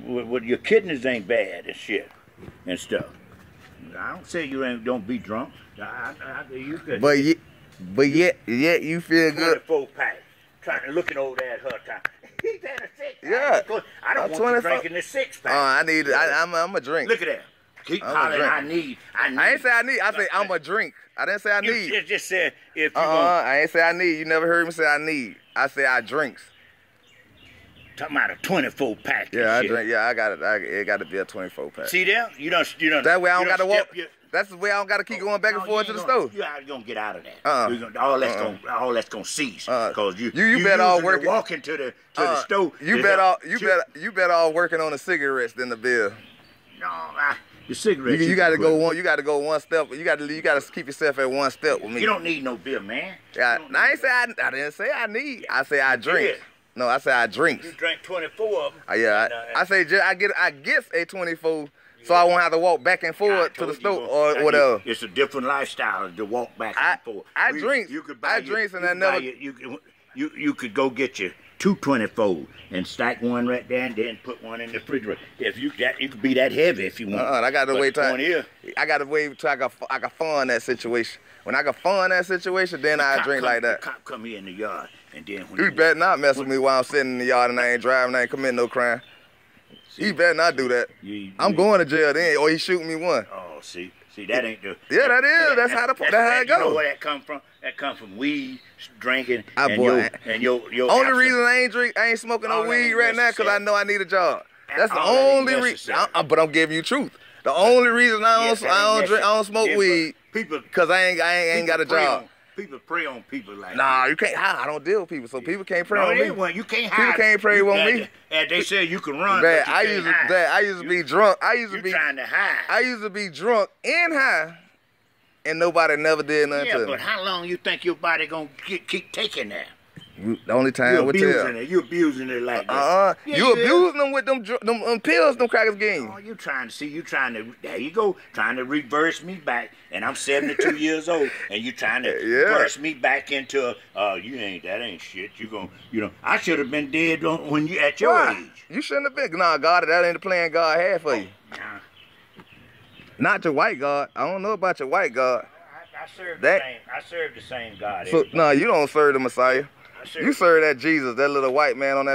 what, what your kidneys ain't bad and shit and stuff. I don't say you ain't don't be drunk. I, I, I, you could. But yet, but yet, yet you feel good. 24 pack. Trying to over at her time. He's at a six. Yeah. I don't I'm want 24. you drinking this six Uh, pack. I need. I, I'm. I'm a drink. Look at that. Keep I'm hollering. I need. I need. I ain't say I need. I say I'm a drink. I didn't say I You need. just, just said if you Uh uh gonna I ain't say I need. You never heard me say I need. I say I drinks. Talking about a 24 pack. Yeah, I drink. Yeah, I got it. I, it got to be a 24 pack. See there? You don't. You don't. that way I you don't got to walk. your- That's the way I don't got to keep going back and forth to the gonna- store. You are gonna get out of that. You're gonna- all that's Uh-uh. gonna all that's gonna cease Uh-uh. because you You- you better all usually work it- walking to the to the Uh, store. You better. help You better. You better all working on the cigarettes than the beer. No, I, the You, cigarettes. you got to go one. You got to go one step. You got to. You got to keep yourself at one step with me. You don't need no beer, man. Yeah, You don't I ain't say I, I didn't say I need. I say I drink. No, I say I drinks. You drank 24 of them. Uh, yeah, and, uh, I, I say ju- I get I get a 24, so I won't have to walk back and forth to the store or whatever. It's a different lifestyle to walk back I- and forth. I We- drinks. You could I buy your- drinks and you I never- your- you, could- you you could go get your two 24 and stack one right there and then put one in the refrigerator. If you that you could be that heavy if you want. Uh-uh, I got to wait the till is, I got to wait till I got I got fun that situation. When I got fun that situation, then I drink come, like that. The cop come here in the yard and then when You he- better not mess with me while I'm sitting in the yard and I ain't driving, I ain't committing no crime. He better not do that. you- I'm you- going to jail then, or he shooting me one. Oh, see, see, that ain't the. Yeah, that is. That's how the- that's how it goes. You know where that come from? That come from weed, drinking, Ah, and boy. your and your your. Only absence. reason I ain't drink, I ain't smoking no that weed right now because I know I need a job. That's the All only reason. But I'm giving you truth. The only reason I don't, Yes, I don't drink, I don't smoke. Yeah, weed People, because I ain't, I ain't, ain't got a job. People prey on people like Nah, you can't. I, I don't deal with people, so people can't prey No, on they me. You can't hide. People hide. can't prey you, on me. And they said you can run. You I used to, hide. I used to be drunk. I used to be, trying to hide. I used to be drunk and high, and nobody never did nothing yeah, to me. Yeah, but how long you think your body gonna keep, keep taking that? The only time with You abusing it. You abusing it like that. Uh-uh. Yeah, you is. abusing them with them, them, them pills, them crackers game. Oh, you trying to see? You trying to? There you go, trying to reverse me back, and I'm 72 years old, and you trying to Yeah. reverse me back into? Uh, you ain't that ain't shit. You gon' you know? I should have been dead on, when you at your Why? age. You shouldn't have been. Nah, God, that ain't the plan God had for you. Nah, Not your white God. I don't know about your white God. I, I serve That- the same. I serve the same God. So, no, you don't serve the Messiah. I serve You serve that Jesus, that little white man on that